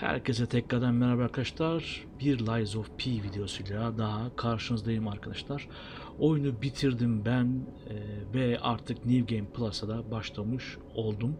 Herkese tekrardan merhaba arkadaşlar. Bir Lies of P videosuyla daha karşınızdayım arkadaşlar. Oyunu bitirdim ben e, ve artık New Game Plus'a da başlamış oldum.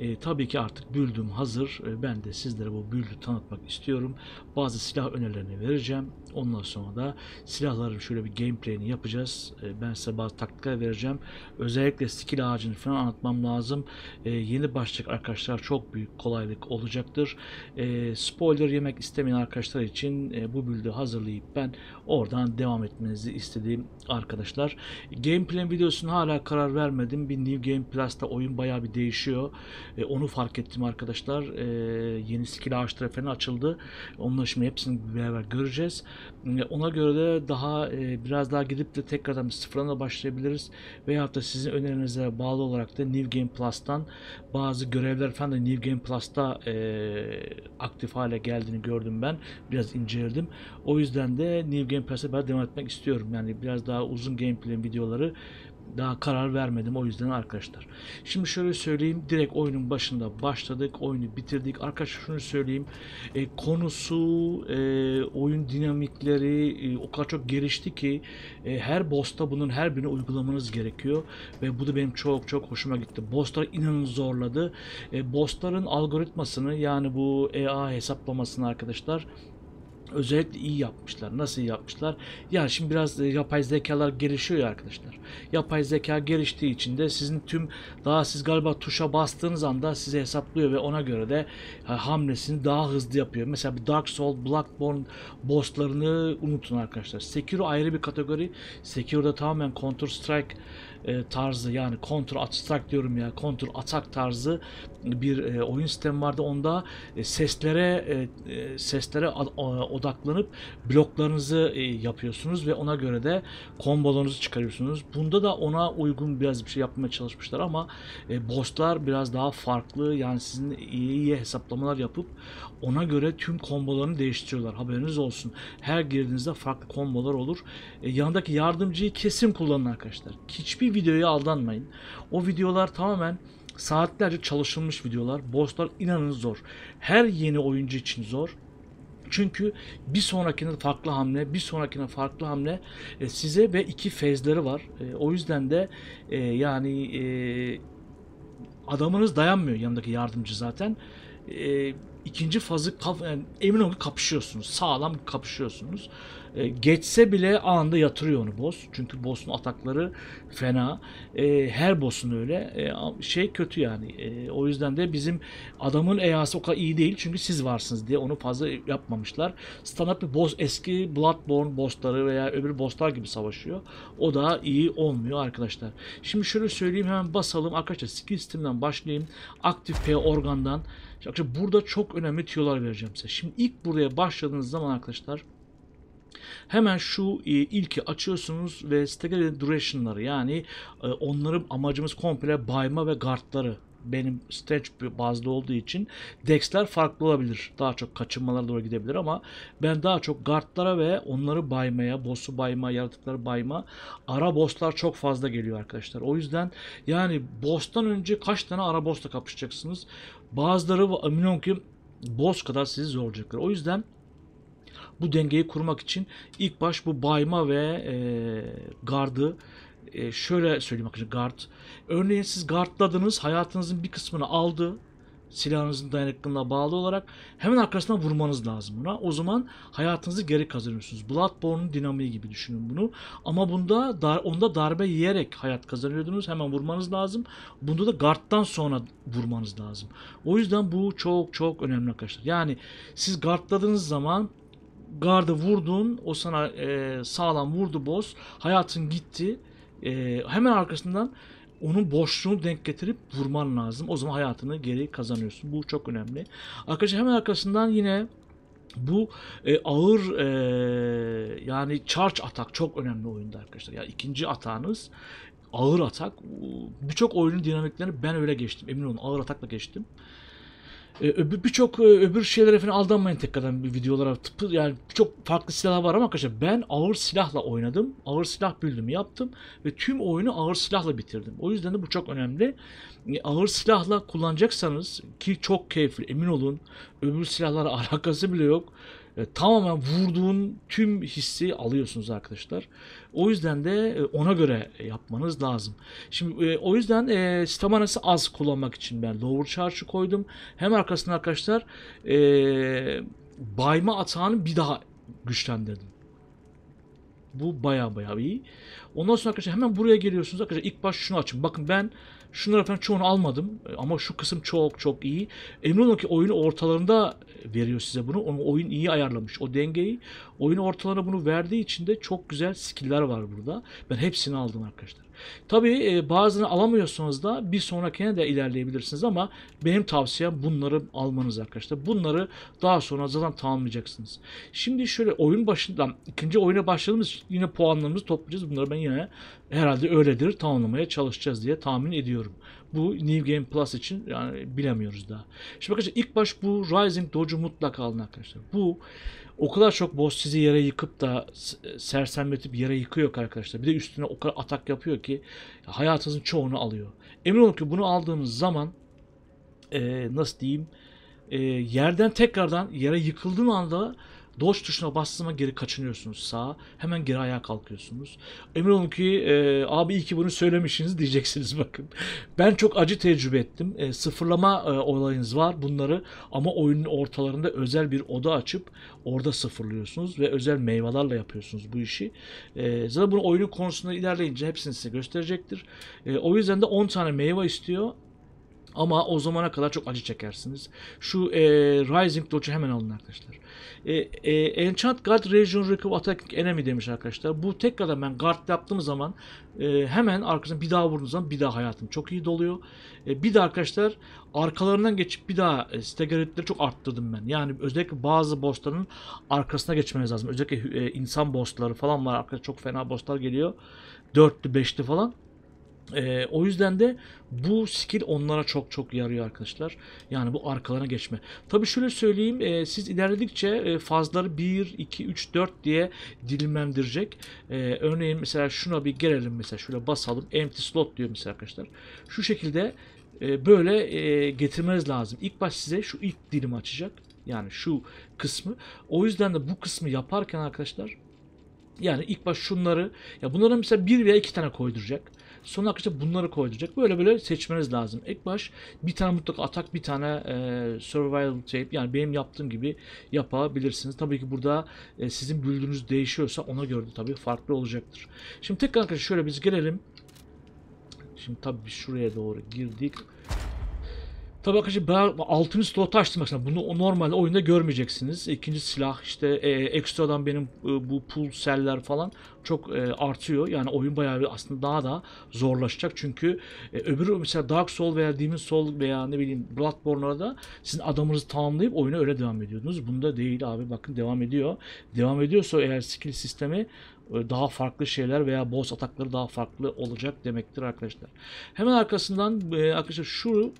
E, tabii ki artık build'üm hazır. E, ben de sizlere bu build'ü tanıtmak istiyorum. Bazı silah önerilerini vereceğim. Ondan sonra da silahların şöyle bir gameplay'ini yapacağız. E, ben size bazı taktikler vereceğim. Özellikle skill ağacını falan anlatmam lazım. E, yeni başlayacak arkadaşlar çok büyük kolaylık olacaktır. E, spoiler yemek istemeyen arkadaşlar için e, bu build'ü hazırlayıp ben oradan devam etmenizi istediğim arkadaşlar. Gameplay videosunu hala karar vermedim. Bir New Game Plus'ta oyun bayağı bir değişiyor. E, onu fark ettim arkadaşlar. E, yeni skill ağaçları falan açıldı. Onları şimdi hepsini beraber göreceğiz. E, ona göre de daha e, biraz daha gidip de tekrardan bir sıfırdan da başlayabiliriz. Veyahut da sizin önerinize bağlı olarak da New Game Plus'tan bazı görevler falan da New Game Plus'ta e, aktif hale geldiğini gördüm ben. Biraz inceledim. O yüzden de New Game Plus'a ben devam etmek istiyorum. Yani biraz daha uzun gameplay videoları daha karar vermedim o yüzden arkadaşlar. Şimdi şöyle söyleyeyim direkt oyunun başında başladık oyunu bitirdik. Arkadaşlar şunu söyleyeyim e, konusu e, oyun dinamikleri e, o kadar çok gelişti ki e, her boss'ta bunun her birini uygulamanız gerekiyor ve bu da benim çok çok hoşuma gitti. Boss'lar inanın zorladı. E, boss'ların algoritmasını yani bu EA hesaplamasını arkadaşlar özellikle iyi yapmışlar. Nasıl iyi yapmışlar? Yani şimdi biraz e, yapay zekalar gelişiyor ya arkadaşlar. Yapay zeka geliştiği için de sizin tüm daha siz galiba tuşa bastığınız anda size hesaplıyor ve ona göre de ha, hamlesini daha hızlı yapıyor. Mesela Dark Souls, Bloodborne bosslarını unutun arkadaşlar. Sekiro ayrı bir kategori. Sekiro'da tamamen Counter Strike e, tarzı yani counter attack diyorum ya counter atak tarzı bir e, oyun sistemi vardı. Onda e, seslere e, e, seslere odaklanıp bloklarınızı e, yapıyorsunuz ve ona göre de kombolarınızı çıkarıyorsunuz. Bunda da ona uygun biraz bir şey yapmaya çalışmışlar ama e, bosslar biraz daha farklı. Yani sizin iyi, iyi hesaplamalar yapıp ona göre tüm kombolarını değiştiriyorlar. Haberiniz olsun. Her girdiğinizde farklı kombolar olur. E, yanındaki yardımcıyı kesin kullanın arkadaşlar. Hiçbir videoya aldanmayın. O videolar tamamen saatlerce çalışılmış videolar. Bosslar inanın zor. Her yeni oyuncu için zor. Çünkü bir sonrakine farklı hamle, bir sonrakine farklı hamle e, size ve iki fezleri var. E, o yüzden de e, yani e, adamınız dayanmıyor yanındaki yardımcı zaten. E, ikinci fazı kaf- yani emin olun kapışıyorsunuz. Sağlam kapışıyorsunuz. E, geçse bile anında yatırıyor onu boss. Çünkü boss'un atakları fena. E, her boss'un öyle. E, şey kötü yani. E, o yüzden de bizim adamın EA'sı o kadar iyi değil. Çünkü siz varsınız diye onu fazla yapmamışlar. Standart bir boss eski Bloodborne bossları veya öbür bosslar gibi savaşıyor. O da iyi olmuyor arkadaşlar. Şimdi şöyle söyleyeyim hemen basalım. Arkadaşlar skill sisteminden başlayayım. Aktif P organdan. Arkadaşlar burada çok önemli tüyolar vereceğim size. Şimdi ilk buraya başladığınız zaman arkadaşlar Hemen şu e, ilki açıyorsunuz ve staggered duration'ları yani e, onların amacımız komple bayma ve guardları benim stage bazlı olduğu için dex'ler farklı olabilir. Daha çok kaçınmalara doğru gidebilir ama ben daha çok guardlara ve onları baymaya, boss'u bayma, yaratıkları bayma, ara boss'lar çok fazla geliyor arkadaşlar. O yüzden yani boss'tan önce kaç tane ara boss'la kapışacaksınız? Bazıları emin olun ki boss kadar sizi zorlayacaklar. O yüzden bu dengeyi kurmak için ilk baş bu bayma ve e, gardı e, şöyle söyleyeyim arkadaşlar guard. Örneğin siz guardladınız hayatınızın bir kısmını aldı silahınızın dayanıklılığına bağlı olarak hemen arkasından vurmanız lazım buna. O zaman hayatınızı geri kazanıyorsunuz. Bloodborne'un dinamiği gibi düşünün bunu. Ama bunda dar, onda darbe yiyerek hayat kazanıyordunuz. Hemen vurmanız lazım. Bunda da guard'dan sonra vurmanız lazım. O yüzden bu çok çok önemli arkadaşlar. Yani siz guardladığınız zaman gardı vurdun, o sana e, sağlam vurdu boss, hayatın gitti. E, hemen arkasından onun boşluğunu denk getirip vurman lazım. O zaman hayatını geri kazanıyorsun. Bu çok önemli. Arkadaşlar hemen arkasından yine bu e, ağır e, yani charge atak çok önemli oyunda arkadaşlar. Yani ikinci atağınız ağır atak. Birçok oyunun dinamiklerini ben öyle geçtim. Emin olun ağır atakla geçtim. E, öbür birçok e, öbür şeylere falan aldanmayın tekrardan videolara. Tıpı, yani çok farklı silahlar var ama arkadaşlar ben ağır silahla oynadım. Ağır silah build'imi yaptım ve tüm oyunu ağır silahla bitirdim. O yüzden de bu çok önemli. E, ağır silahla kullanacaksanız ki çok keyifli emin olun. Öbür silahlara alakası bile yok. E, tamamen vurduğun tüm hissi alıyorsunuz arkadaşlar. O yüzden de e, ona göre yapmanız lazım. Şimdi e, o yüzden e, staminası az kullanmak için ben lower charge'ı koydum. Hem arkasına arkadaşlar e, bayma atağını bir daha güçlendirdim. Bu baya baya iyi. Ondan sonra arkadaşlar hemen buraya geliyorsunuz. Arkadaşlar ilk baş şunu açın. Bakın ben şunları falan çoğunu almadım. E, ama şu kısım çok çok iyi. Emin olun ki oyunu ortalarında veriyor size bunu. Onu oyun iyi ayarlamış. O dengeyi oyun ortalarına bunu verdiği için de çok güzel skill'ler var burada. Ben hepsini aldım arkadaşlar. Tabii e, bazılarını alamıyorsanız da bir sonrakine de ilerleyebilirsiniz ama benim tavsiyem bunları almanız arkadaşlar. Bunları daha sonra zaten tamamlayacaksınız. Şimdi şöyle oyun başından ikinci oyuna başladığımız yine puanlarımızı toplayacağız. Bunları ben yine herhalde öyledir tamamlamaya çalışacağız diye tahmin ediyorum. Bu New Game Plus için yani bilemiyoruz daha. Şimdi arkadaşlar ilk baş bu Rising Doge'u mutlaka alın arkadaşlar. Bu o kadar çok boss sizi yere yıkıp da sersemletip yere yıkıyor arkadaşlar. Bir de üstüne o kadar atak yapıyor ki hayatınızın çoğunu alıyor. Emin olun ki bunu aldığınız zaman e, nasıl diyeyim e, yerden tekrardan yere yıkıldığın anda Dodge tuşuna bastığında geri kaçınıyorsunuz sağa. Hemen geri ayağa kalkıyorsunuz. Emin olun ki e, abi iyi ki bunu söylemişsiniz diyeceksiniz bakın. Ben çok acı tecrübe ettim. E, sıfırlama e, olayınız var bunları ama oyunun ortalarında özel bir oda açıp orada sıfırlıyorsunuz ve özel meyvelerle yapıyorsunuz bu işi. E, zaten bunu oyunun konusunda ilerleyince hepsini size gösterecektir. E, o yüzden de 10 tane meyve istiyor. Ama o zamana kadar çok acı çekersiniz. Şu e, Rising Dodge'u hemen alın arkadaşlar. E, e, Enchant Guard Region Recover Attacking Enemy demiş arkadaşlar. Bu tekrardan ben guard yaptığım zaman e, hemen arkasından bir daha vurduğunuz zaman bir daha hayatım çok iyi doluyor. E, bir de arkadaşlar arkalarından geçip bir daha e, staggeritleri çok arttırdım ben. Yani özellikle bazı bossların arkasına geçmeniz lazım. Özellikle e, insan bossları falan var. Arkadaşlar çok fena bosslar geliyor. Dörtlü, beşli falan. Ee, o yüzden de bu skill onlara çok çok yarıyor arkadaşlar. Yani bu arkalarına geçme. Tabii şöyle söyleyeyim. E, siz ilerledikçe e, fazları 1, 2, 3, 4 diye dilimlendirecek. E, örneğin mesela şuna bir gelelim mesela. Şöyle basalım. Empty slot diyor mesela arkadaşlar. Şu şekilde e, böyle e, getirmeniz lazım. İlk baş size şu ilk dilimi açacak. Yani şu kısmı. O yüzden de bu kısmı yaparken arkadaşlar yani ilk baş şunları ya bunları mesela bir veya iki tane koyduracak. Sonra arkadaşlar bunları koyduracak. Böyle böyle seçmeniz lazım. İlk baş bir tane mutlaka atak bir tane e, survival tape yani benim yaptığım gibi yapabilirsiniz. Tabii ki burada e, sizin büyüdüğünüz değişiyorsa ona göre de tabii farklı olacaktır. Şimdi tekrar arkadaşlar şöyle biz gelelim. Şimdi tabii şuraya doğru girdik. Tabii arkadaşlar ben 6. slot açtım mesela. Bunu normalde oyunda görmeyeceksiniz. İkinci silah işte e, ekstradan benim e, bu pull seller falan çok e, artıyor. Yani oyun bayağı bir aslında daha da zorlaşacak. Çünkü e, öbürü mesela Dark Soul veya Demon Soul veya ne bileyim Bloodborne'da sizin adamınızı tamamlayıp oyuna öyle devam ediyordunuz. Bunda değil abi bakın devam ediyor. Devam ediyorsa eğer skill sistemi e, daha farklı şeyler veya boss atakları daha farklı olacak demektir arkadaşlar. Hemen arkasından e, arkadaşlar şu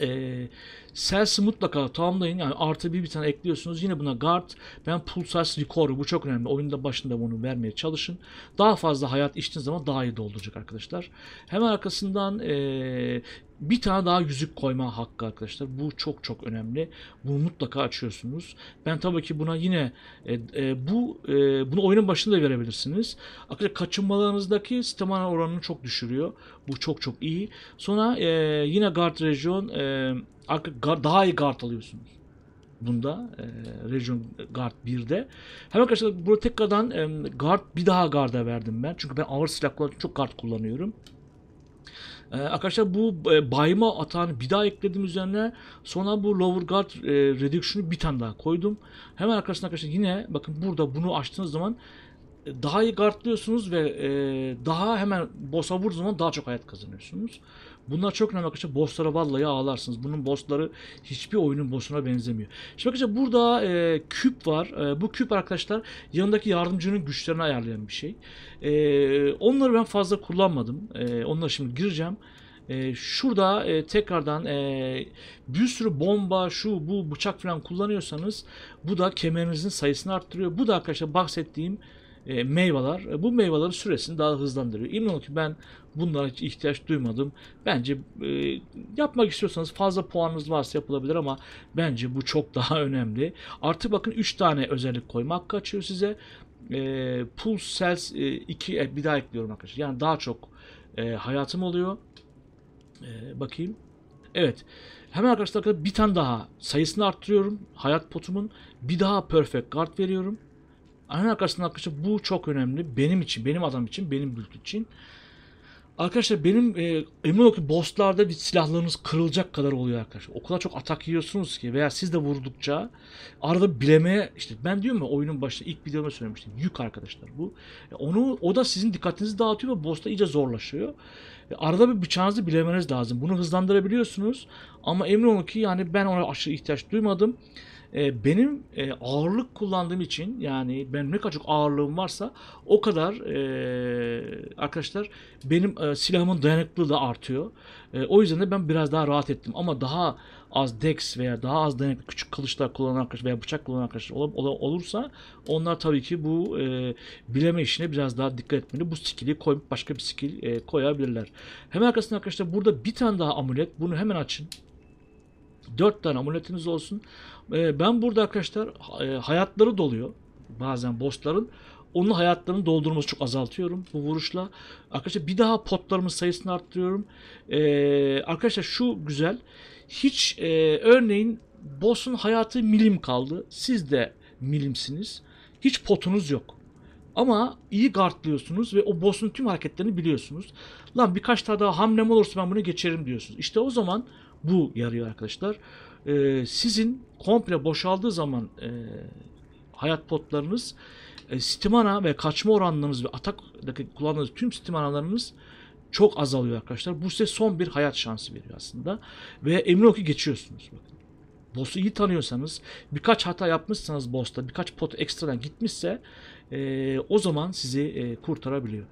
e, Cells'i mutlaka tamamlayın. Yani artı bir bir tane ekliyorsunuz. Yine buna guard. Ben pulsar recovery. Bu çok önemli. Oyunda başında bunu vermeye çalışın. Daha fazla hayat içtiğiniz zaman daha iyi dolduracak arkadaşlar. Hemen arkasından e, bir tane daha yüzük koyma hakkı arkadaşlar. Bu çok çok önemli. Bunu mutlaka açıyorsunuz. Ben tabii ki buna yine e, e, bu e, bunu oyunun başında da verebilirsiniz. Arkadaşlar kaçınmalarınızdaki stamina oranını çok düşürüyor. Bu çok çok iyi. Sonra e, yine guard region e, daha iyi guard alıyorsunuz bunda e, Region Guard 1'de. Hemen arkadaşlar burada tekrardan e, Guard bir daha Guard'a verdim ben. Çünkü ben ağır silah çok Guard kullanıyorum. Ee, arkadaşlar bu e, bayma atağını bir daha ekledim üzerine. Sonra bu lower guard e, reduction'u bir tane daha koydum. Hemen arkadaşlar arkadaşlar yine bakın burada bunu açtığınız zaman e, daha iyi guardlıyorsunuz ve e, daha hemen boss'a vurduğunuz zaman daha çok hayat kazanıyorsunuz. Bunlar çok önemli arkadaşlar. Bosslara vallahi ağlarsınız. Bunun bossları hiçbir oyunun bossuna benzemiyor. Şimdi arkadaşlar burada e, küp var. E, bu küp arkadaşlar yanındaki yardımcının güçlerini ayarlayan bir şey. E, onları ben fazla kullanmadım. E, onlara şimdi gireceğim. E, şurada e, tekrardan e, bir sürü bomba, şu bu bıçak falan kullanıyorsanız bu da kemerinizin sayısını arttırıyor. Bu da arkadaşlar bahsettiğim e, meyveler. E, bu meyvelerin süresini daha hızlandırıyor. Olun ki ben bunlara hiç ihtiyaç duymadım. Bence e, yapmak istiyorsanız fazla puanınız varsa yapılabilir ama bence bu çok daha önemli. Artık bakın 3 tane özellik koyma hakkı açıyor size. E, Pulse Cells 2 e, bir daha ekliyorum arkadaşlar. Yani daha çok e, hayatım oluyor. E, bakayım. Evet. Hemen arkadaşlar bir tane daha sayısını arttırıyorum. Hayat potumun. Bir daha Perfect Guard veriyorum. Hemen arkasından arkadaşlar bu çok önemli. Benim için, benim adam için, benim build için. Arkadaşlar benim e, emin olun ki bosslarda bir silahlarınız kırılacak kadar oluyor arkadaşlar. O kadar çok atak yiyorsunuz ki veya siz de vurdukça arada bileme işte ben diyorum ya oyunun başında ilk videomda söylemiştim. Yük arkadaşlar bu. E, onu o da sizin dikkatinizi dağıtıyor ve boss'ta iyice zorlaşıyor. E, arada bir bıçağınızı bilemeniz lazım. Bunu hızlandırabiliyorsunuz ama emin olun ki yani ben ona aşırı ihtiyaç duymadım. E, benim e, ağırlık kullandığım için yani benim ne kadar çok ağırlığım varsa o kadar e, arkadaşlar benim e, silahımın dayanıklılığı da artıyor. E, o yüzden de ben biraz daha rahat ettim. Ama daha az dex veya daha az dayanıklı küçük kılıçlar kullanan arkadaşlar veya bıçak kullanan arkadaşlar ol, ol, olursa onlar tabii ki bu e, bileme işine biraz daha dikkat etmeli. Bu skill'i koyup başka bir skill e, koyabilirler. Hemen arkasında arkadaşlar burada bir tane daha amulet. Bunu hemen açın. 4 tane amuletiniz olsun. Ee, ben burada arkadaşlar e, hayatları doluyor. Bazen bossların. Onun hayatlarını doldurması çok azaltıyorum bu vuruşla. Arkadaşlar bir daha potlarımın sayısını arttırıyorum. Ee, arkadaşlar şu güzel. Hiç e, örneğin boss'un hayatı milim kaldı. Siz de milimsiniz. Hiç potunuz yok. Ama iyi guardlıyorsunuz ve o boss'un tüm hareketlerini biliyorsunuz. Lan birkaç tane daha hamlem olursa ben bunu geçerim diyorsunuz. İşte o zaman bu yarıyor arkadaşlar. Ee, sizin komple boşaldığı zaman e, hayat potlarınız e, stimana ve kaçma oranlarınız ve ataktaki kullandığınız tüm stimanalarınız çok azalıyor arkadaşlar. Bu size son bir hayat şansı veriyor aslında. Ve emin olun ki geçiyorsunuz. Bakın. Boss'u iyi tanıyorsanız, birkaç hata yapmışsanız boss'ta, birkaç pot ekstradan gitmişse e, o zaman sizi e, kurtarabiliyor.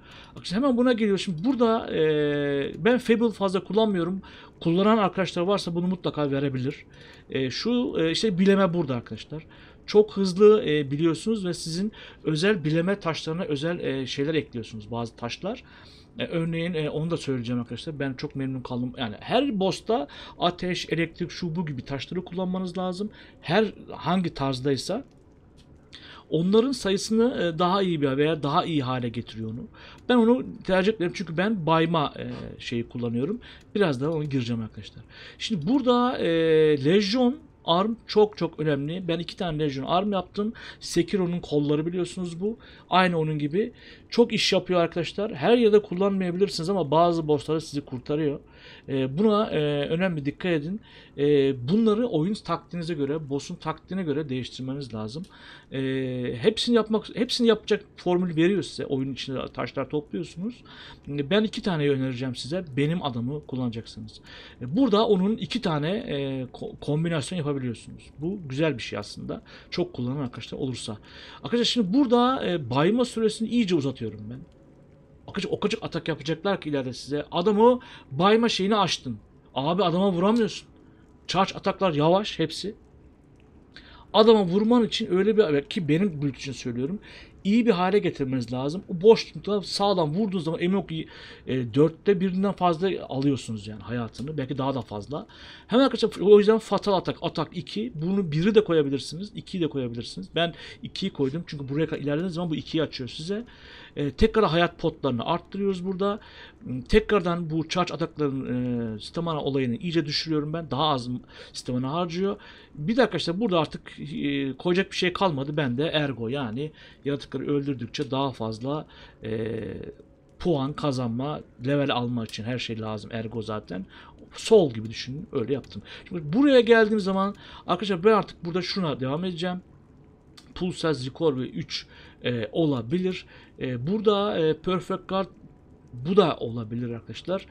Şimdi hemen buna geliyor. Şimdi burada e, ben Fable fazla kullanmıyorum. Kullanan arkadaşlar varsa bunu mutlaka verebilir. E, şu e, işte bileme burada arkadaşlar. Çok hızlı e, biliyorsunuz ve sizin özel bileme taşlarına özel e, şeyler ekliyorsunuz. Bazı taşlar. E, örneğin e, onu da söyleyeceğim arkadaşlar. Ben çok memnun kaldım. Yani her boss'ta ateş, elektrik, şu bu gibi taşları kullanmanız lazım. Her hangi tarzdaysa onların sayısını e, daha iyi bir veya daha iyi hale getiriyor onu. Ben onu tercih ederim çünkü ben bayma e, şeyi kullanıyorum. Biraz daha onu gireceğim arkadaşlar. Şimdi burada e, Legion Arm çok çok önemli. Ben iki tane Legion Arm yaptım. Sekiro'nun kolları biliyorsunuz bu. Aynı onun gibi. Çok iş yapıyor arkadaşlar. Her yerde kullanmayabilirsiniz ama bazı bossları sizi kurtarıyor. E, buna e, önemli dikkat edin. E, bunları oyun taktiğinize göre, boss'un taktiğine göre değiştirmeniz lazım. E, hepsini yapmak, hepsini yapacak formül veriyor size. Oyun içinde taşlar topluyorsunuz. E, ben iki tane önereceğim size. Benim adamı kullanacaksınız. E, burada onun iki tane e, kombinasyon yapabiliyorsunuz. Bu güzel bir şey aslında. Çok kullanan arkadaşlar olursa. Arkadaşlar şimdi burada e, bayma süresini iyice uzatıyorum ben. Akıcı okacık atak yapacaklar ki ileride size. Adamı bayma şeyini açtın. Abi adama vuramıyorsun. Charge ataklar yavaş hepsi. Adama vurman için öyle bir ki benim build için söylüyorum iyi bir hale getirmeniz lazım. O boşlukta sağdan vurduğunuz zaman emin ol ki e, dörtte birinden fazla alıyorsunuz yani hayatını. Belki daha da fazla. Hemen arkadaşlar o yüzden fatal atak, atak 2. Bunu biri de koyabilirsiniz. 2'yi de koyabilirsiniz. Ben 2'yi koydum çünkü buraya ilerlediğiniz zaman bu 2'yi açıyor size. E, tekrar hayat potlarını arttırıyoruz burada. Hmm, tekrardan bu charge atakların e, stamina olayını iyice düşürüyorum ben. Daha az stamina harcıyor. Bir de arkadaşlar burada artık e, koyacak bir şey kalmadı. Ben de ergo yani yaratıkları öldürdükçe daha fazla e, puan kazanma, level alma için her şey lazım. Ergo zaten. Sol gibi düşünün. Öyle yaptım. Şimdi buraya geldiğim zaman arkadaşlar ben artık burada şuna devam edeceğim. Pulsar Record ve 3 e, olabilir. E, burada e, Perfect Guard bu da olabilir arkadaşlar.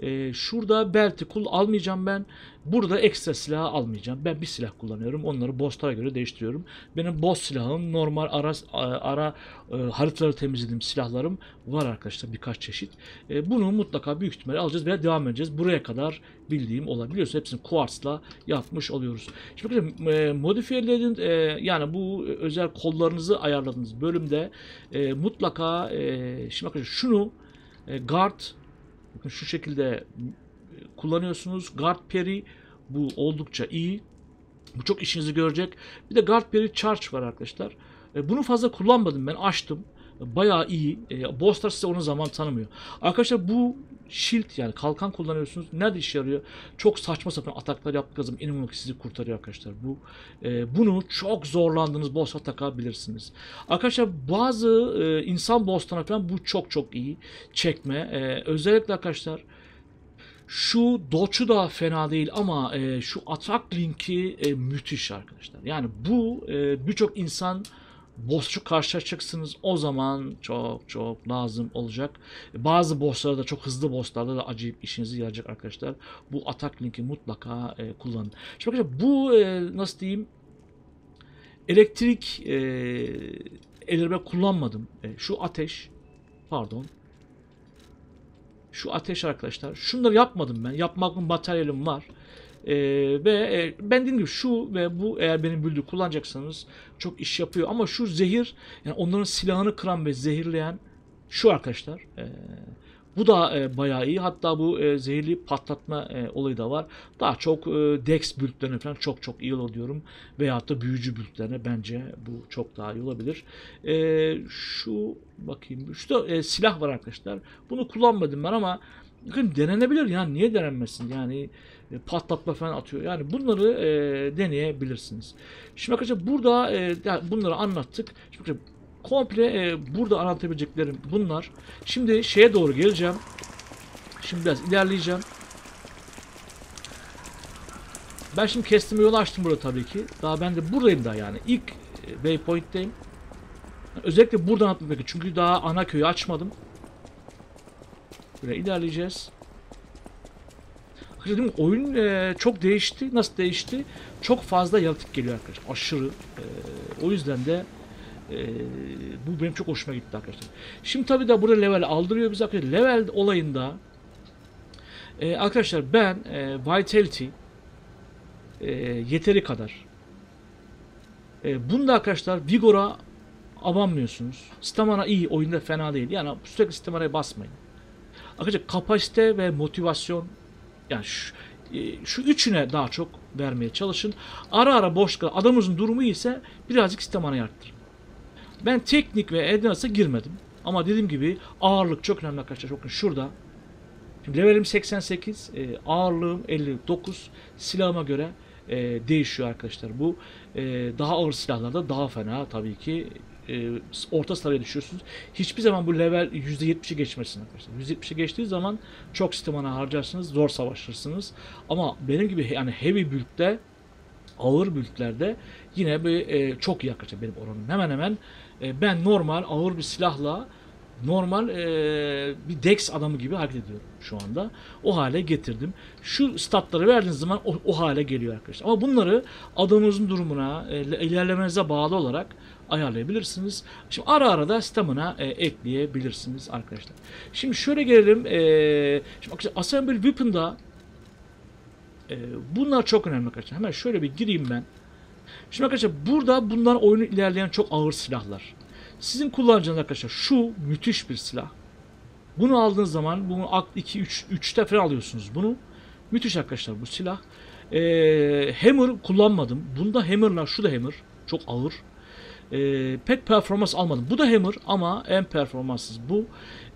E, şurada belti kul almayacağım ben. Burada ekstra silah almayacağım. Ben bir silah kullanıyorum. Onları bosslara göre değiştiriyorum. Benim boss silahım normal ara ara e, haritaları temizlediğim silahlarım var arkadaşlar birkaç çeşit. E, bunu mutlaka büyük ihtimalle alacağız ve devam edeceğiz. Buraya kadar bildiğim olabiliyorsa hepsini kuartsla yapmış oluyoruz. Şimdi bakın e, modifiyelerin e, yani bu özel kollarınızı ayarladığınız bölümde e, mutlaka e, şimdi bakın şunu e, guard bakın şu şekilde e, kullanıyorsunuz. Guard parry bu oldukça iyi. Bu çok işinizi görecek. Bir de guard parry charge var arkadaşlar. E, bunu fazla kullanmadım ben açtım. Bayağı iyi. E, bosslar size onun zaman tanımıyor. Arkadaşlar bu shield yani kalkan kullanıyorsunuz. Nerede işe yarıyor? Çok saçma sapan ataklar zaman inanılmaz ki sizi kurtarıyor arkadaşlar. Bu e, bunu çok zorlandığınız boss'a takabilirsiniz. Arkadaşlar bazı e, insan boss'larına falan bu çok çok iyi çekme. E, özellikle arkadaşlar şu Doç'u da fena değil ama e, şu atak linki e, müthiş arkadaşlar. Yani bu e, birçok insan boss'u karşılaşacaksınız. O zaman çok çok lazım olacak. Bazı boss'larda çok hızlı boss'larda da acayip işinizi yarayacak arkadaşlar. Bu atak linki mutlaka e, kullanın. Şimdi arkadaşlar bu e, nasıl diyeyim elektrik e, ellerime kullanmadım. E, şu ateş pardon şu ateş arkadaşlar. Şunları yapmadım ben. Yapmak materyalim var. Ee, ve e, ben dediğim gibi şu ve bu eğer benim büldü kullanacaksanız çok iş yapıyor. Ama şu zehir yani onların silahını kıran ve zehirleyen şu arkadaşlar. Ee, bu da e, bayağı iyi. Hatta bu e, zehirli patlatma e, olayı da var. Daha çok e, Dex büyüklerine falan çok çok iyi oluyorum. Veyahut da büyücü büyüklerine bence bu çok daha iyi olabilir. E, şu bakayım. Şu da e, silah var arkadaşlar. Bunu kullanmadım ben ama bakın denenebilir yani niye denenmesin yani e, patlatma falan atıyor. Yani bunları e, deneyebilirsiniz. Şimdi arkadaşlar burada e, bunları anlattık. Şimdi komple e, burada anlatabileceklerim bunlar. Şimdi şeye doğru geleceğim. Şimdi biraz ilerleyeceğim. Ben şimdi kestime yolu açtım burada tabii ki. Daha ben de buradayım daha yani. İlk e, waypoint'teyim. Özellikle buradan atmak çünkü daha ana köyü açmadım. Böyle ilerleyeceğiz. Dedim oyun e, çok değişti. Nasıl değişti? Çok fazla yaratık geliyor arkadaşlar. Aşırı. E, o yüzden de e, bu benim çok hoşuma gitti arkadaşlar. Şimdi tabii da burada level aldırıyor bize arkadaşlar. Level olayında e, arkadaşlar ben e, Vitality e, yeteri kadar e, bunda arkadaşlar Vigor'a abanmıyorsunuz. Stamina iyi. Oyunda fena değil. Yani sürekli stamina'ya basmayın. Arkadaşlar kapasite ve motivasyon yani şu, e, şu üçüne daha çok vermeye çalışın. Ara ara boş kal. Adamımızın durumu ise birazcık stamina arttırın. Ben teknik ve endurance girmedim. Ama dediğim gibi ağırlık çok önemli arkadaşlar. Bakın şurada. Şimdi levelim 88, e, ağırlığım 59. Silahıma göre e, değişiyor arkadaşlar. Bu daha ağır silahlarda daha fena tabii ki e, orta sıraya düşüyorsunuz. Hiçbir zaman bu level %70'i geçmesin arkadaşlar. %70'i geçtiği zaman çok stamina harcarsınız, zor savaşırsınız. Ama benim gibi yani heavy build'de ağır büyüklerde yine bir e, çok iyi arkadaşlar benim oranım. Hemen hemen e, ben normal ağır bir silahla normal e, bir Dex adamı gibi hareket ediyorum şu anda. O hale getirdim. Şu statları verdiğiniz zaman o, o hale geliyor arkadaşlar. Ama bunları adamınızın durumuna, e, ilerlemenize bağlı olarak ayarlayabilirsiniz. Şimdi ara ara da stamina e, ekleyebilirsiniz arkadaşlar. Şimdi şöyle gelelim. E, şimdi arkadaşlar Assemble Weapon'da e, bunlar çok önemli arkadaşlar. Hemen şöyle bir gireyim ben. Şimdi arkadaşlar burada bunlar oyunu ilerleyen çok ağır silahlar. Sizin kullanacağınız arkadaşlar şu müthiş bir silah. Bunu aldığınız zaman bunu 2 3 3'te falan alıyorsunuz bunu. Müthiş arkadaşlar bu silah. Ee, hammer kullanmadım. Bunda hammerlar şu da hammer. Çok ağır. Ee, pek performans almadım. Bu da hammer ama en performanssız bu.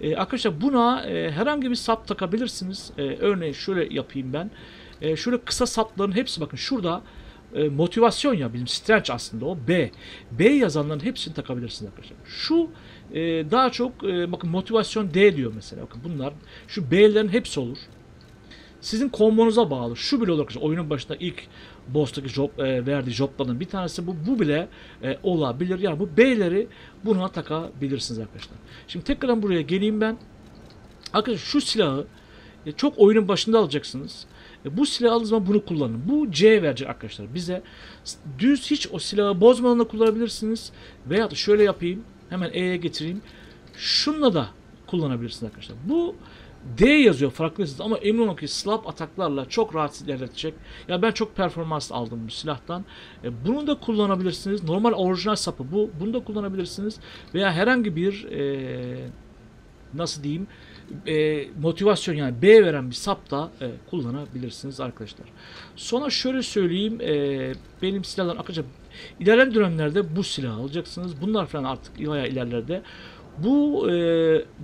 Ee, arkadaşlar buna e, herhangi bir sap takabilirsiniz. Ee, örneğin şöyle yapayım ben. Ee, şöyle kısa sapların hepsi bakın şurada e, motivasyon ya bizim strength aslında o B. B yazanların hepsini takabilirsiniz arkadaşlar. Şu e, daha çok e, bakın motivasyon D diyor mesela. Bakın bunlar şu B'lerin hepsi olur. Sizin kombonuza bağlı. Şu bile olur arkadaşlar. Oyunun başında ilk boss'taki job, e, verdiği joblardan bir tanesi bu. Bu bile e, olabilir. Yani bu B'leri buna takabilirsiniz arkadaşlar. Şimdi tekrardan buraya geleyim ben. Arkadaşlar şu silahı E, çok oyunun başında alacaksınız. E, bu silahı aldığınız zaman bunu kullanın. Bu C verecek arkadaşlar bize. Düz hiç o silahı bozmadan da kullanabilirsiniz. Veya da şöyle yapayım. Hemen E'ye getireyim. Şunla da kullanabilirsiniz arkadaşlar. Bu D yazıyor farkındaysanız ama emin olun ki slap ataklarla çok rahat ilerletecek. Ya ben çok performans aldım bu silahtan. E, bunu da kullanabilirsiniz. Normal orijinal sapı bu. Bunu da kullanabilirsiniz. Veya herhangi bir e, nasıl diyeyim e, motivasyon yani B veren bir sap da e, kullanabilirsiniz arkadaşlar. Sonra şöyle söyleyeyim e, benim silahlar arkadaşlar ilerleyen dönemlerde bu silahı alacaksınız. Bunlar falan artık ilerlerde. Bu e,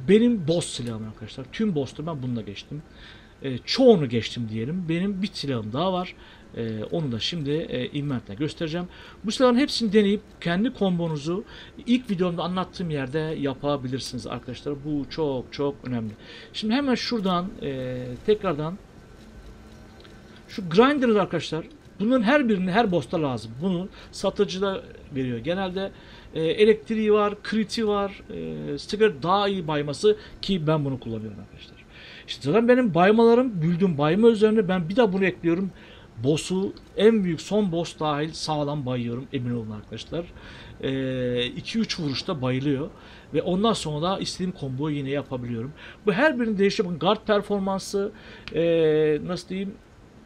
benim boss silahım arkadaşlar. Tüm boss'ta ben bununla geçtim. E, çoğunu geçtim diyelim. Benim bir silahım daha var. E, onu da şimdi e, inventle göstereceğim. Bu silahların hepsini deneyip kendi kombonuzu ilk videomda anlattığım yerde yapabilirsiniz arkadaşlar. Bu çok çok önemli. Şimdi hemen şuradan e, tekrardan şu grinder'lar arkadaşlar bunların her birini her boss'ta lazım. Bunu satıcı da veriyor. Genelde e, elektriği var, kriti var, e, sticker daha iyi bayması ki ben bunu kullanıyorum arkadaşlar. İşte zaten benim baymalarım, bildiğim bayma üzerine ben bir de bunu ekliyorum. Boss'u en büyük son boss dahil sağlam bayıyorum emin olun arkadaşlar. 2-3 vuruşta bayılıyor. Ve ondan sonra da istediğim komboyu yine yapabiliyorum. Bu her birinin değişiyor. Bakın guard performansı e, nasıl diyeyim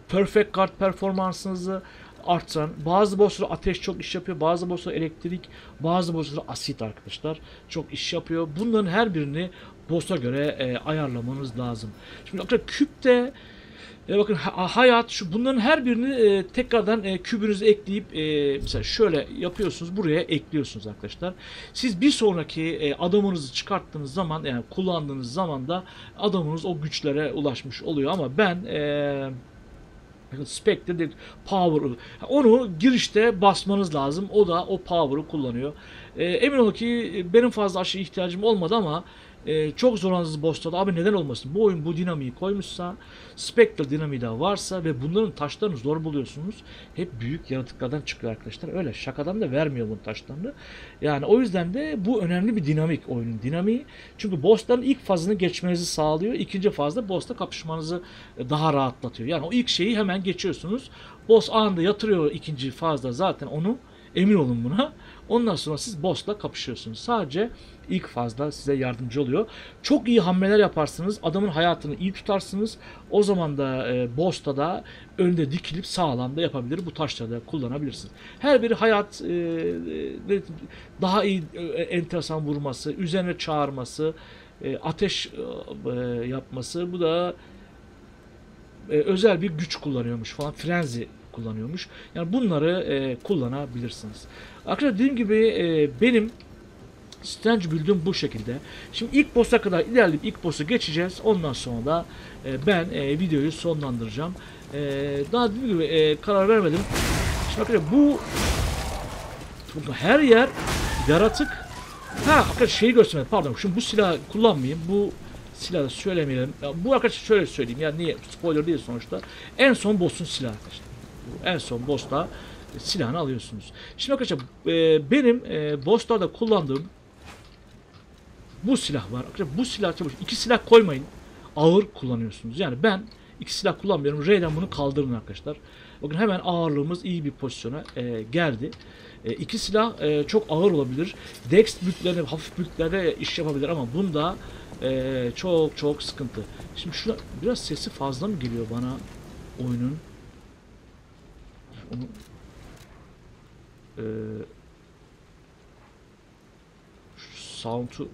perfect guard performansınızı arttıran. Bazı bosslar ateş çok iş yapıyor. Bazı bosslar elektrik. Bazı bosslar asit arkadaşlar. Çok iş yapıyor. Bunların her birini boss'a göre e, ayarlamanız lazım. Şimdi arkadaşlar küpte e, bakın ha- hayat şu bunların her birini e, tekrardan e, kübünüze ekleyip e, mesela şöyle yapıyorsunuz buraya ekliyorsunuz arkadaşlar. Siz bir sonraki e, adamınızı çıkarttığınız zaman yani kullandığınız zaman da adamınız o güçlere ulaşmış oluyor ama ben e, Spectre Power onu girişte basmanız lazım. O da o power'ı kullanıyor. E, emin olun ki benim fazla aşırı ihtiyacım olmadı ama e, çok zorlandığınız boss'ta da abi neden olmasın? Bu oyun bu dinamiği koymuşsa, Spectre dinamiği de varsa ve bunların taşlarını zor buluyorsunuz. Hep büyük yaratıklardan çıkıyor arkadaşlar. Öyle şakadan da vermiyor bunun taşlarını. Yani o yüzden de bu önemli bir dinamik oyunun dinamiği. Çünkü bossların ilk fazını geçmenizi sağlıyor. İkinci fazda boss'ta kapışmanızı daha rahatlatıyor. Yani o ilk şeyi hemen geçiyorsunuz. Boss anında yatırıyor ikinci fazda zaten onu. Emin olun buna. Ondan sonra siz boss'la kapışıyorsunuz. Sadece ilk fazla size yardımcı oluyor. Çok iyi hamleler yaparsınız. Adamın hayatını iyi tutarsınız. O zaman da e, boss'ta da önde dikilip sağlam da yapabilir. Bu taşları da kullanabilirsiniz. Her biri hayat e, e, daha iyi e, enteresan vurması, üzerine çağırması, e, ateş e, yapması. Bu da e, özel bir güç kullanıyormuş falan. Frenzy kullanıyormuş. Yani bunları e, kullanabilirsiniz. Arkadaşlar dediğim gibi e, benim Strange build'üm bu şekilde. Şimdi ilk boss'a kadar ilerleyip ilk boss'a geçeceğiz. Ondan sonra da e, ben e, videoyu sonlandıracağım. E, daha dediğim gibi e, karar vermedim. Şimdi arkadaşlar bu, her yer yaratık. Ha arkadaşlar şeyi göstermedim pardon. Şimdi bu silahı kullanmayayım. Bu silahı söylemeyelim. Ya, bu arkadaşlar şöyle söyleyeyim. Yani niye spoiler değil sonuçta. En son boss'un silahı arkadaşlar. En son boss'ta silahını alıyorsunuz. Şimdi arkadaşlar e, benim e, boss'larda kullandığım bu silah var. Arkadaşlar bu silah çabuş. iki silah koymayın. Ağır kullanıyorsunuz. Yani ben iki silah kullanmıyorum. R'den bunu kaldırın arkadaşlar. Bakın hemen ağırlığımız iyi bir pozisyona e, geldi. E, iki silah e, çok ağır olabilir. Dex büyüklerine, hafif büyüklerde iş yapabilir ama bunda e, çok çok sıkıntı. Şimdi şuna biraz sesi fazla mı geliyor bana oyunun? Onu e, şu sound'u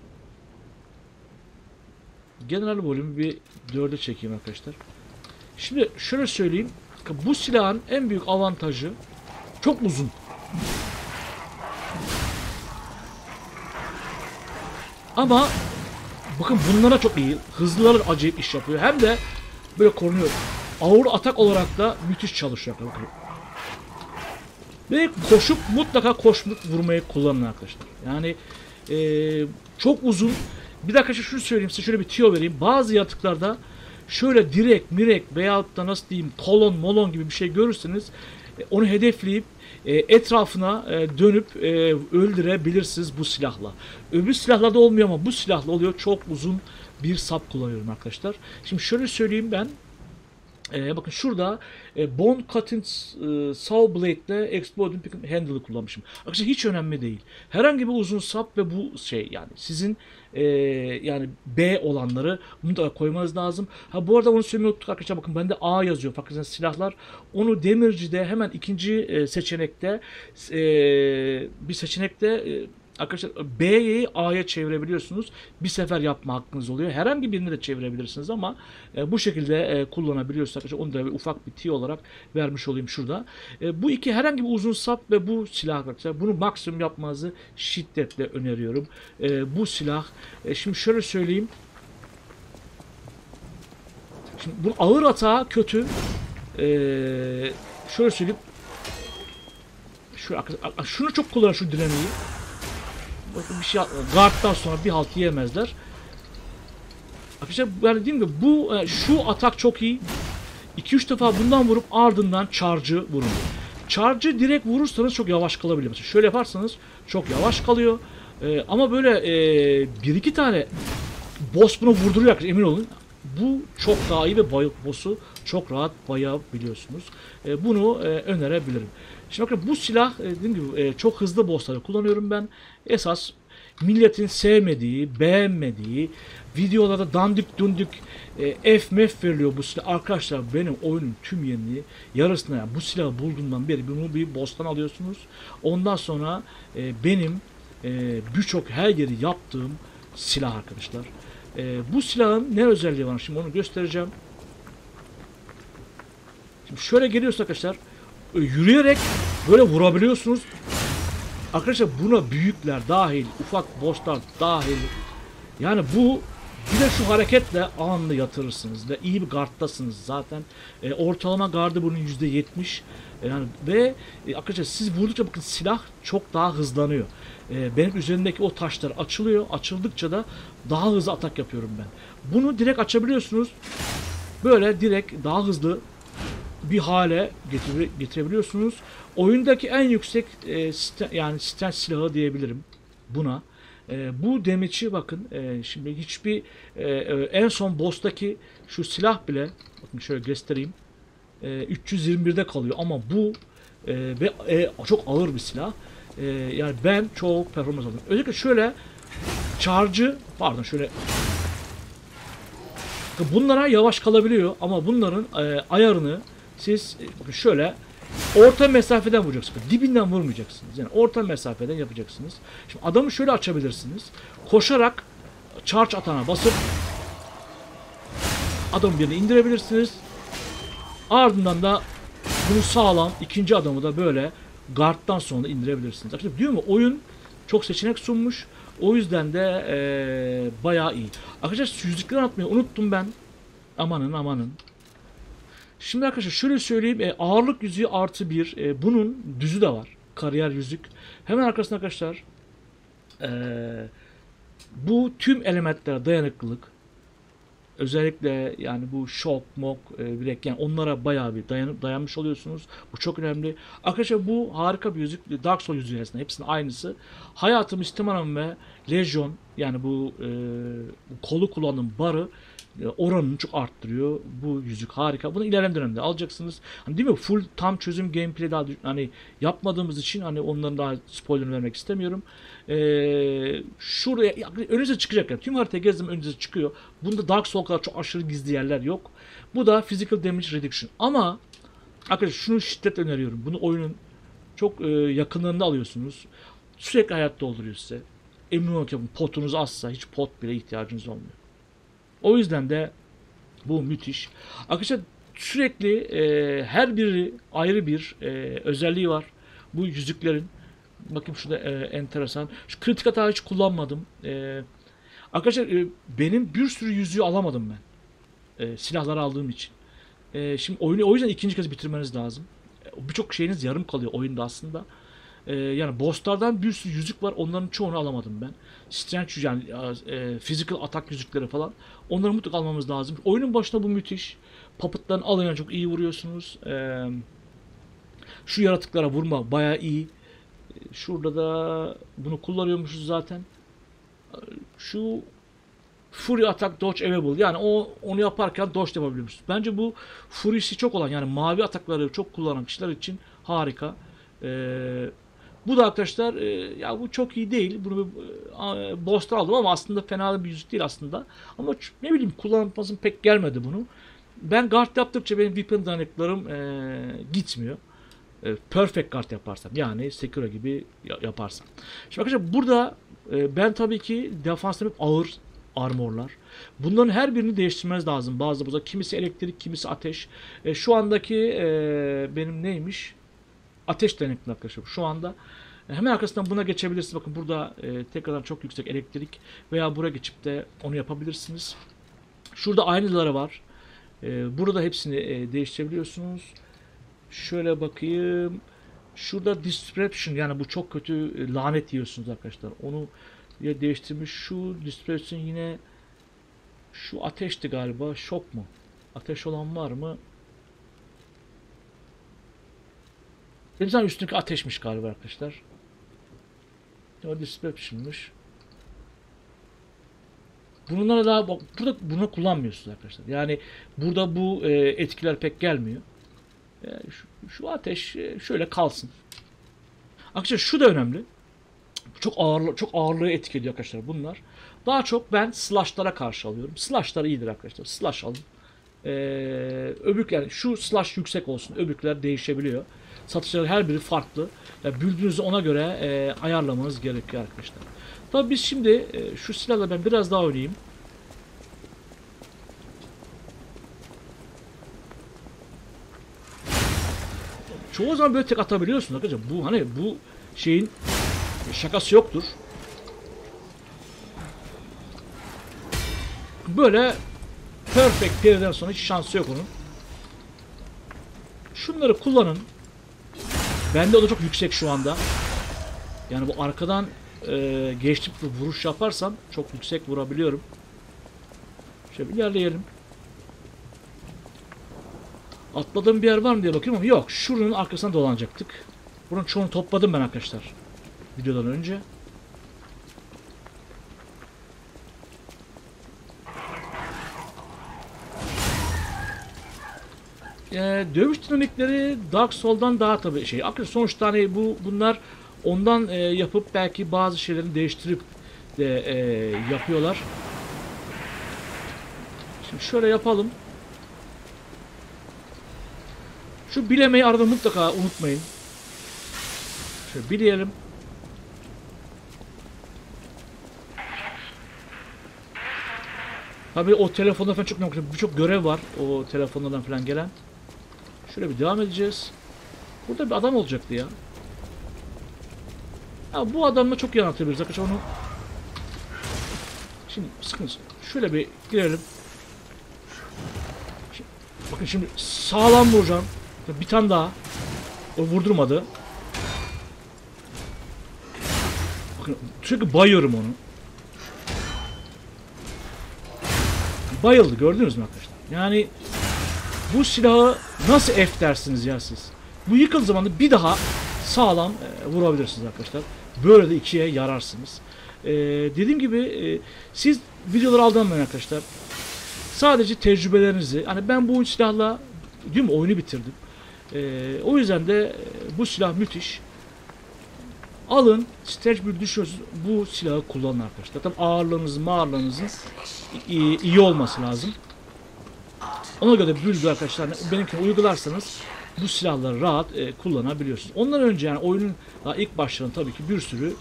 genel volümü bir dörde çekeyim arkadaşlar. Şimdi şöyle söyleyeyim. Bu silahın en büyük avantajı çok uzun. Ama bakın bunlara çok iyi. Hızlılar acayip iş yapıyor. Hem de böyle korunuyor. Ağır atak olarak da müthiş çalışıyor. Bakın. Ve koşup mutlaka koşup vurmayı kullanın arkadaşlar. Yani eee, çok uzun. Bir dakika şunu söyleyeyim size şöyle bir tiyo vereyim. Bazı yaratıklarda şöyle direk, mirek veyahut da nasıl diyeyim kolon, molon gibi bir şey görürseniz e, onu hedefleyip e, etrafına e, dönüp e, öldürebilirsiniz bu silahla. Öbür silahlarda olmuyor ama bu silahla oluyor. Çok uzun bir sap kullanıyorum arkadaşlar. Şimdi şöyle söyleyeyim ben. Ee, bakın şurada e, Bone Cutting e, Saw Blade ile Exploding Pick Handle'ı kullanmışım. Arkadaşlar hiç önemli değil. Herhangi bir uzun sap ve bu şey yani sizin e, yani B olanları mutlaka koymanız lazım. Ha bu arada onu söylemeyi unuttuk arkadaşlar bakın bende A yazıyor fark silahlar. Onu demircide hemen ikinci e, seçenekte e, bir seçenekte e, Arkadaşlar B'yi A'ya çevirebiliyorsunuz. Bir sefer yapma hakkınız oluyor. Herhangi birini de çevirebilirsiniz ama e, bu şekilde e, kullanabiliyorsunuz arkadaşlar. Onu da bir ufak bir T olarak vermiş olayım şurada. E, bu iki herhangi bir uzun sap ve bu silah arkadaşlar. Bunu maksimum yapmanızı şiddetle öneriyorum. E, bu silah e, şimdi şöyle söyleyeyim. Şimdi bu ağır atağı kötü. E, şöyle söyleyeyim. Şu, şunu çok kullanın şu dinamiği. Bir şey guard'dan sonra bir halt yiyemezler. Arkadaşlar yani dediğim gibi bu e, şu atak çok iyi. 2-3 defa bundan vurup ardından charge'ı vurun. Charge'ı direkt vurursanız çok yavaş kalabiliyor. Mesela şöyle yaparsanız çok yavaş kalıyor. Ee, ama böyle e, bir iki tane boss bunu vurduruyor emin olun. Bu çok daha iyi ve boss'u çok rahat bayabiliyorsunuz. E, bunu e, önerebilirim. Şimdi bakın bu silah e, dediğim gibi e, çok hızlı bossları kullanıyorum ben. Esas milletin sevmediği, beğenmediği, videolarda dandik dunduk e, F mef veriliyor bu silah. Arkadaşlar benim oyunun tüm yeniliği yarısına yani bu silahı bulduğumdan beri bunu bir boss'tan alıyorsunuz. Ondan sonra e, benim e, birçok her yeri yaptığım silah arkadaşlar. E, bu silahın ne özelliği var? Şimdi onu göstereceğim. Şimdi şöyle geliyorsa arkadaşlar yürüyerek böyle vurabiliyorsunuz. Arkadaşlar buna büyükler dahil, ufak bosslar dahil. Yani bu bir de şu hareketle anında yatırırsınız ve iyi bir gardtasınız zaten. E, ortalama gardı bunun yüzde yetmiş. E, yani ve e, arkadaşlar siz vurdukça bakın silah çok daha hızlanıyor. E, benim üzerindeki o taşlar açılıyor. Açıldıkça da daha hızlı atak yapıyorum ben. Bunu direkt açabiliyorsunuz. Böyle direkt daha hızlı bir hale getire, getirebiliyorsunuz. Oyundaki en yüksek e, sten, yani sten silahı diyebilirim buna. E, bu damage'i bakın e, şimdi hiçbir e, e, en son boss'taki şu silah bile bakın şöyle göstereyim. E, 321'de kalıyor ama bu e, ve e, çok ağır bir silah. E, yani ben çok performans aldım. Özellikle şöyle charge'ı pardon şöyle bunlara yavaş kalabiliyor ama bunların e, ayarını siz e, şöyle orta mesafeden vuracaksınız. Dibinden vurmayacaksınız. Yani orta mesafeden yapacaksınız. Şimdi adamı şöyle açabilirsiniz. Koşarak charge atana basıp adamı birine indirebilirsiniz. Ardından da bunu sağlam ikinci adamı da böyle guard'dan sonra indirebilirsiniz. Arkadaşlar diyor mu oyun çok seçenek sunmuş. O yüzden de ee, bayağı iyi. Arkadaşlar yüzükleri atmayı unuttum ben. Amanın amanın. Şimdi arkadaşlar şöyle söyleyeyim. E, ağırlık yüzüğü artı bir. E, bunun düzü de var. Kariyer yüzük. Hemen arkasında arkadaşlar e, bu tüm elementlere dayanıklılık özellikle yani bu şok, mok, e, bilek yani onlara bayağı bir dayanıp dayanmış oluyorsunuz. Bu çok önemli. Arkadaşlar bu harika bir yüzük. Dark Souls yüzüğü aslında hepsinin aynısı. Hayatım İstimanım ve Legion yani bu e, kolu kullandığım barı oranını çok arttırıyor. Bu yüzük harika. Bunu ilerleyen dönemde alacaksınız. Hani değil mi? Full tam çözüm gameplay daha hani yapmadığımız için hani onların daha spoiler vermek istemiyorum. Ee, şuraya önünüze çıkacak yani. Tüm harita gezdim önünüze çıkıyor. Bunda Dark Souls kadar çok aşırı gizli yerler yok. Bu da Physical Damage Reduction. Ama arkadaşlar şunu şiddet öneriyorum. Bunu oyunun çok e, yakınlarında alıyorsunuz. Sürekli hayat dolduruyor size. Emin olun potunuz azsa hiç pot bile ihtiyacınız olmuyor. O yüzden de bu müthiş. Arkadaşlar sürekli e, her biri ayrı bir e, özelliği var. Bu yüzüklerin. Bakayım şurada e, enteresan. Şu kritik hata hiç kullanmadım. E, arkadaşlar e, benim bir sürü yüzüğü alamadım ben. E, silahları aldığım için. E, şimdi oyunu o yüzden ikinci kez bitirmeniz lazım. E, Birçok şeyiniz yarım kalıyor oyunda aslında. E, yani bosslardan bir sürü yüzük var. Onların çoğunu alamadım ben. Strength yani e, physical atak yüzükleri falan. Onları mutlaka almamız lazım. Oyunun başında bu müthiş. Puppet'tan alın çok iyi vuruyorsunuz. E, şu yaratıklara vurma baya iyi. Şurada da bunu kullanıyormuşuz zaten. Şu Fury atak dodge available. Yani o onu yaparken dodge de yapabiliyorsunuz. Bence bu Fury'si çok olan yani mavi atakları çok kullanan kişiler için harika. Ee, bu da arkadaşlar e, ya bu çok iyi değil. Bunu e, boss'ta aldım ama aslında fena bir yüzük değil aslında. Ama ne bileyim kullanmasım pek gelmedi bunu. Ben guard yaptıkça benim weapon dayanıklarım e, gitmiyor. E, perfect guard yaparsam yani Sekiro gibi ya- yaparsam. Şimdi arkadaşlar burada e, ben tabii ki defansım hep ağır armorlar. Bunların her birini değiştirmeniz lazım. Bazı burada kimisi elektrik, kimisi ateş. E, şu andaki e, benim neymiş? Ateş dayanıklı arkadaşlar. Şu anda e, hemen arkasından buna geçebilirsiniz. Bakın burada e, tekrardan çok yüksek elektrik veya buraya geçip de onu yapabilirsiniz. Şurada aynıları var. E, burada hepsini e, değiştirebiliyorsunuz. Şöyle bakayım. Şurada disruption yani bu çok kötü e, lanet yiyorsunuz arkadaşlar. Onu ya değiştirmiş. Şu disruption yine şu ateşti galiba. Şok mu? Ateş olan var mı? Benim zaman üstündeki ateşmiş galiba arkadaşlar. O disruption'mış. Bunlara daha bak burada bunu kullanmıyorsunuz arkadaşlar. Yani burada bu e, etkiler pek gelmiyor. E, şu, şu ateş e, şöyle kalsın. Arkadaşlar şu da önemli. Çok ağır çok ağırlığı etki ediyor arkadaşlar bunlar. Daha çok ben slash'lara karşı alıyorum. Slash'lar iyidir arkadaşlar. Slash alın. Ee, öbürk yani şu slash yüksek olsun. Öbürkler değişebiliyor. Satışlar her biri farklı. Yani büldüğünüzü ona göre e, ayarlamanız gerekiyor arkadaşlar. Tabii biz şimdi e, şu silahla ben biraz daha oynayayım. Çoğu zaman böyle tek atabiliyorsun arkadaşlar. Bu hani bu şeyin şakası yoktur. Böyle perfect parry'den sonra hiç şansı yok onun. Şunları kullanın. Bende o da çok yüksek şu anda. Yani bu arkadan e, geçtik ve vuruş yaparsam çok yüksek vurabiliyorum. Şöyle ilerleyelim. Atladığım bir yer var mı diye bakıyorum ama yok. Şuranın arkasına dolanacaktık. Bunun çoğunu topladım ben arkadaşlar. Videodan önce. Ee, dövüş dinamikleri Dark Souls'dan daha tabii şey. Sonuçta hani bu bunlar ondan e, yapıp belki bazı şeyleri değiştirip de e, yapıyorlar. Şimdi şöyle yapalım. Şu bilemeyi arada mutlaka unutmayın. Şöyle bileyelim. Tabii o telefonda falan çok. Birçok görev var o telefonlardan falan gelen. Şöyle bir devam edeceğiz. Burada bir adam olacaktı ya. Ya bu adamla çok iyi anlatabiliriz arkadaşlar onu. Şimdi sıkıntı. Şöyle bir girelim. Şimdi, bakın şimdi sağlam vuracağım. Bir tane daha. O vurdurmadı. Bakın sürekli bayıyorum onu. Bayıldı gördünüz mü arkadaşlar? Yani bu silahı nasıl F dersiniz ya siz? Bu yıkıl zamanında bir daha sağlam e, vurabilirsiniz arkadaşlar. Böyle de ikiye yararsınız. E, dediğim gibi e, siz videoları aldanmayın arkadaşlar. Sadece tecrübelerinizi, hani ben bu silahla mi oyunu bitirdim. E, o yüzden de e, bu silah müthiş. Alın, bir düşüyorsunuz, bu silahı kullanın arkadaşlar. Tabii ağırlığınızın, ağırlığınızın iyi, iyi olması lazım. Ona göre bülbül arkadaşlar benimki uygularsanız bu silahları rahat e, kullanabiliyorsunuz. Ondan önce yani oyunun ilk başlarında tabii ki bir sürü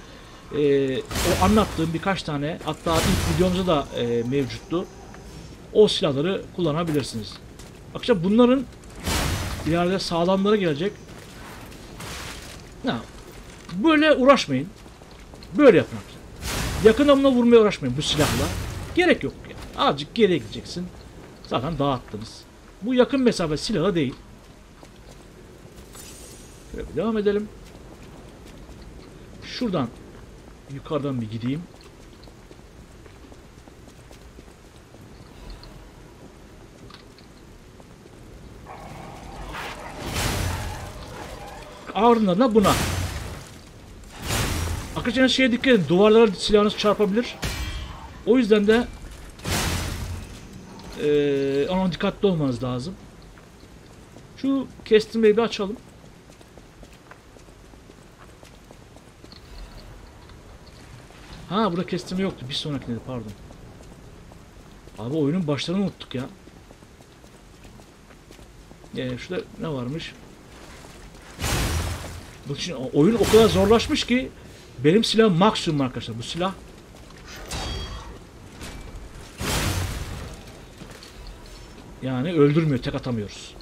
e, o anlattığım birkaç tane hatta ilk videomuzda da e, mevcuttu. O silahları kullanabilirsiniz. Arkadaşlar bunların ileride sağlamlara gelecek. Ya, böyle uğraşmayın. Böyle yapın. Yakın buna vurmaya uğraşmayın bu silahla. Gerek yok yani. Azıcık geriye gideceksin. Zaten dağıttınız. Bu yakın mesafe silahı değil. Şöyle bir devam edelim. Şuradan yukarıdan bir gideyim. Ardından buna. Arkadaşlar şeye dikkat edin. Duvarlara silahınız çarpabilir. O yüzden de Ee, ama dikkatli olmanız lazım. Şu kestirmeyi bir açalım. Ha burada kestirme yoktu. Bir sonrakinde pardon. Abi oyunun başlarını unuttuk ya. Ee, şurada ne varmış? Bu için oyun o kadar zorlaşmış ki benim silah maksimum arkadaşlar. Bu silah yani öldürmüyor. Tek atamıyoruz.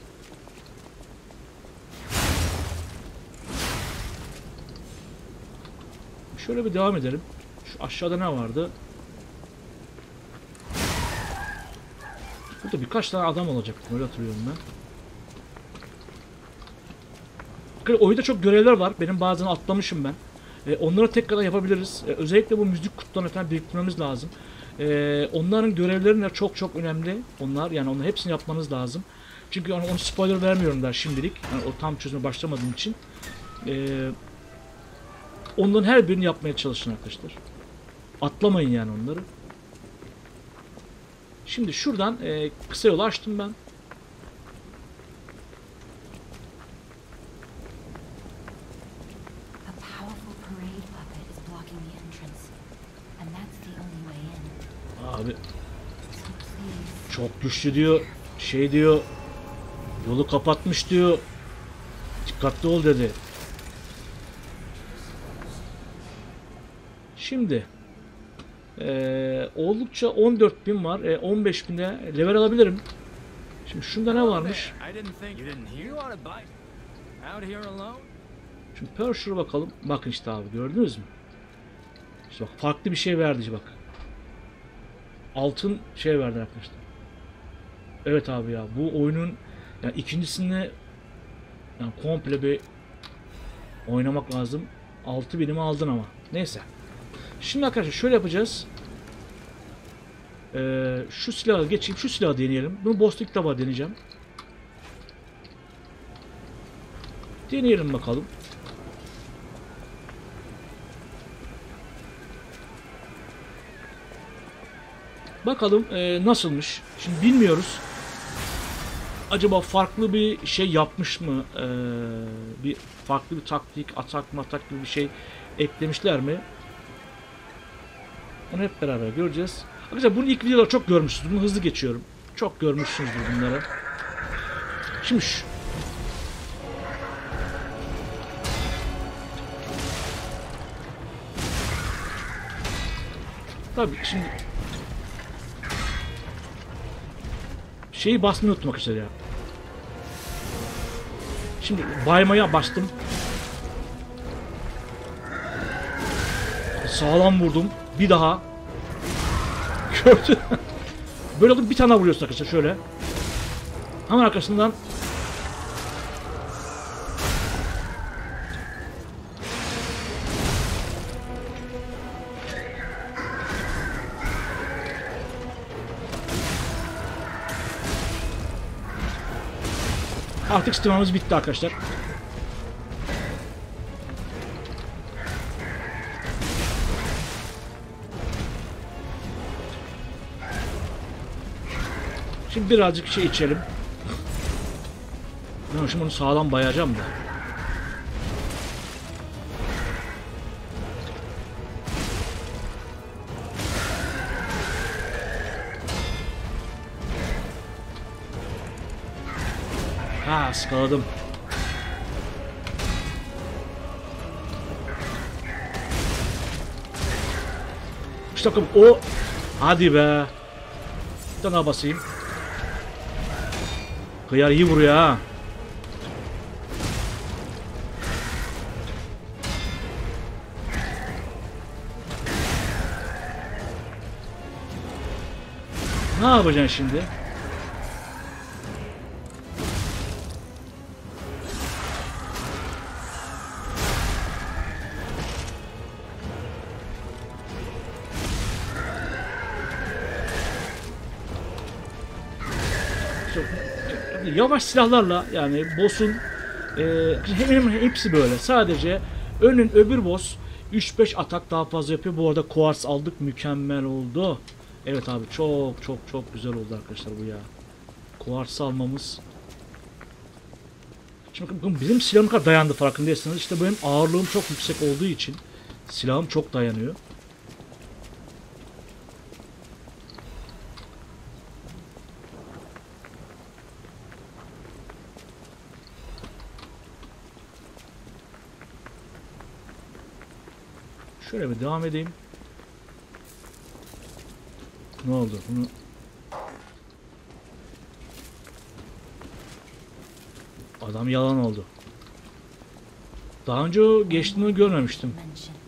Şöyle bir devam edelim. Şu aşağıda ne vardı? Burada birkaç tane adam olacak. Öyle hatırlıyorum ben. Oyunda çok görevler var. Benim bazen atlamışım ben. E, onları tekrar yapabiliriz. E, özellikle bu müzik kutularını falan biriktirmemiz lazım. E, onların görevleri de çok çok önemli. Onlar yani onların hepsini yapmanız lazım. Çünkü onu, onu spoiler vermiyorum der şimdilik. Yani o tam çözüme başlamadığım için. E, onların her birini yapmaya çalışın arkadaşlar. Atlamayın yani onları. Şimdi şuradan e, kısa yolu açtım ben. Çok güçlü diyor. Şey diyor. Yolu kapatmış diyor. Dikkatli ol dedi. Şimdi eee, oldukça 14.000 var. E, 15.000'de level alabilirim. Şimdi şunda ne varmış? Şimdi Persure'a bakalım. Bakın işte abi gördünüz mü? İşte bak farklı bir şey verdi bak. Altın şey verdi arkadaşlar. Evet abi ya bu oyunun yani ikincisini yani komple bir oynamak lazım. 6 birimi aldın ama. Neyse. Şimdi arkadaşlar şöyle yapacağız. Ee, şu silahı geçeyim. Şu silahı deneyelim. Bunu boss'ta ilk deneyeceğim. Deneyelim bakalım. Bakalım e, nasılmış. Şimdi bilmiyoruz. Acaba farklı bir şey yapmış mı? E, bir farklı bir taktik, atak matak gibi bir şey eklemişler mi? Onu hep beraber göreceğiz. Arkadaşlar bunu ilk videoda çok görmüşsünüz. Bunu hızlı geçiyorum. Çok görmüşsünüzdür bunları. Şimdi şu, Tabii şimdi şeyi basmayı unuttum arkadaşlar ya. Şimdi baymaya bastım. Sağlam vurdum. Bir daha. Gördün. Böyle olup bir tane vuruyorsun arkadaşlar şöyle. Hemen arkasından Artık istimamız bitti arkadaşlar. Şimdi birazcık şey içelim. Ben şimdi bunu sağlam bayacağım da. Ha ıskaladım. İşte o... Hadi be. Bir tane daha basayım. Kıyar iyi vuruyor ha. Ne yapacaksın şimdi? Yavaş silahlarla yani boss'un e, hepsi böyle. Sadece önün öbür boss 3-5 atak daha fazla yapıyor. Bu arada quartz aldık. Mükemmel oldu. Evet abi çok çok çok güzel oldu arkadaşlar bu ya. Kuartz almamız. Şimdi bakın bizim silahım kadar dayandı farkındaysanız. İşte benim ağırlığım çok yüksek olduğu için silahım çok dayanıyor. Bir devam edeyim. Ne oldu? Bunu Adam yalan oldu. Daha önce geçtiğini görmemiştim.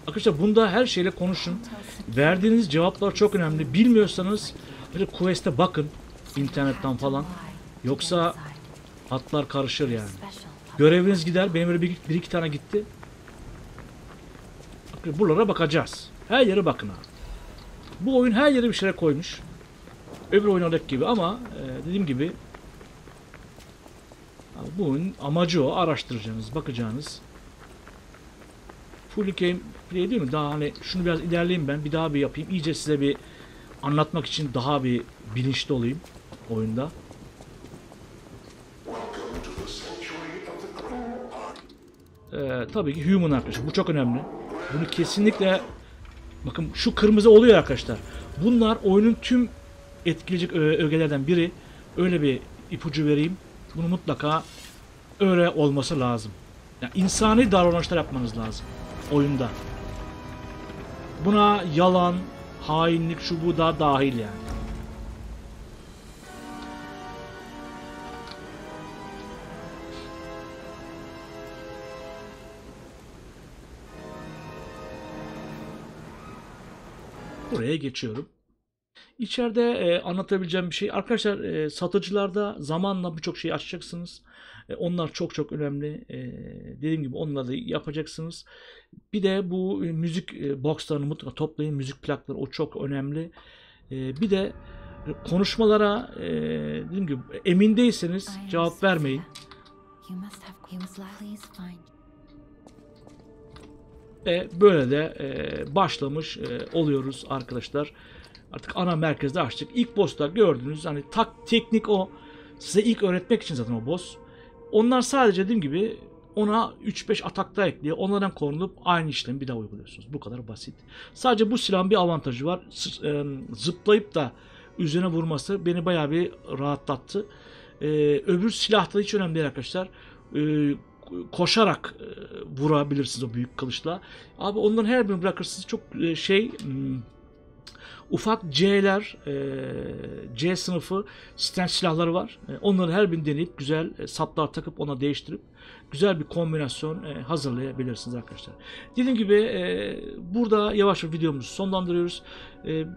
Arkadaşlar bunda her şeyle konuşun. Verdiğiniz cevaplar çok önemli. Bilmiyorsanız böyle quest'e bakın internetten falan. Yoksa hatlar karışır yani. Göreviniz gider. Benim öyle bir, bir iki tane gitti. Buralara bakacağız. Her yere bakın abi. Bu oyun her yere bir şeyler koymuş. Öbür oyunlardaki gibi ama e, dediğim gibi bu oyunun amacı o. Araştıracaksınız, bakacağınız. Full game play değil mi? Daha hani şunu biraz ilerleyeyim ben. Bir daha bir yapayım. İyice size bir anlatmak için daha bir bilinçli olayım oyunda. Ee, tabii ki human arkadaşlar. Bu çok önemli. Bunu kesinlikle bakın şu kırmızı oluyor arkadaşlar. Bunlar oyunun tüm etkileyecek ö- ögelerden biri. Öyle bir ipucu vereyim. Bunu mutlaka öyle olması lazım. Yani insani davranışlar yapmanız lazım oyunda. Buna yalan, hainlik şu bu da dahil yani. Buraya geçiyorum. İçeride e, anlatabileceğim bir şey. Arkadaşlar e, satıcılarda zamanla birçok şeyi açacaksınız. E, onlar çok çok önemli. E, dediğim gibi onları yapacaksınız. Bir de bu e, müzik e, boxlarını mutlaka toplayın. Müzik plakları o çok önemli. E, bir de e, konuşmalara e, dediğim gibi emin değilseniz cevap vermeyin. Ve böyle de e, başlamış e, oluyoruz arkadaşlar. Artık ana merkezde açtık. İlk boss'ta gördüğünüz hani tak teknik o size ilk öğretmek için zaten o boss. Onlar sadece dediğim gibi ona 3-5 atakta ekliyor. Onlardan korunup aynı işlemi bir daha uyguluyorsunuz. Bu kadar basit. Sadece bu silahın bir avantajı var. E, zıplayıp da üzerine vurması beni bayağı bir rahatlattı. E, öbür silahta hiç önemli değil arkadaşlar. E, koşarak e, vurabilirsiniz o büyük kılıçla. Abi onların her birini bırakırsınız çok e, şey hmm, ufak C'ler, e, C sınıfı stand silahları var. E, onları her birini deneyip güzel e, saplar takıp ona değiştirip güzel bir kombinasyon hazırlayabilirsiniz arkadaşlar. Dediğim gibi burada yavaş yavaş videomuzu sonlandırıyoruz.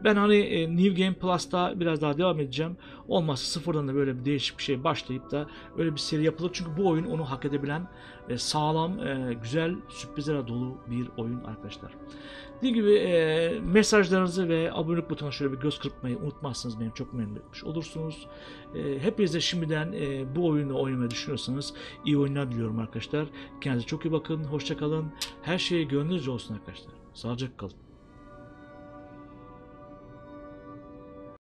Ben hani New Game Plus'ta biraz daha devam edeceğim. Olmazsa sıfırdan da böyle bir değişik bir şey başlayıp da öyle bir seri yapılır. Çünkü bu oyun onu hak edebilen sağlam, güzel, sürprizlere dolu bir oyun arkadaşlar. Dediğim gibi e, mesajlarınızı ve abonelik butonuna şöyle bir göz kırpmayı unutmazsanız beni çok memnun etmiş olursunuz. E, hepinize şimdiden e, bu oyunu oynamayı düşünüyorsanız iyi oyunlar diliyorum arkadaşlar. Kendinize çok iyi bakın, hoşça kalın. Her şey gönlünüzce olsun arkadaşlar. Sağlıcakla kalın.